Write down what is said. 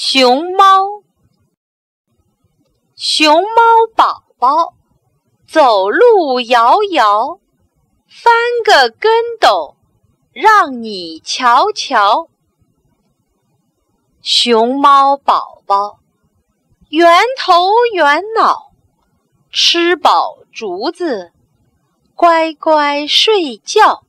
熊猫熊猫宝宝走路摇摇翻个跟斗让你瞧瞧。熊猫宝宝圆头圆脑吃饱竹子乖乖睡觉。